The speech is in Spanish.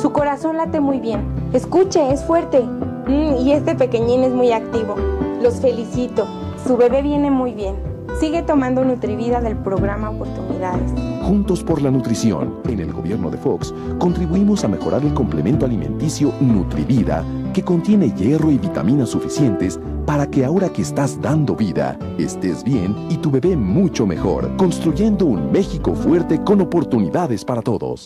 Su corazón late muy bien. Escuche, es fuerte. Mm, y este pequeñín es muy activo. Los felicito. Su bebé viene muy bien. Sigue tomando Nutrivida del programa Oportunidades. Juntos por la nutrición, en el gobierno de Fox, contribuimos a mejorar el complemento alimenticio Nutrivida, que contiene hierro y vitaminas suficientes para que ahora que estás dando vida, estés bien y tu bebé mucho mejor, construyendo un México fuerte con oportunidades para todos.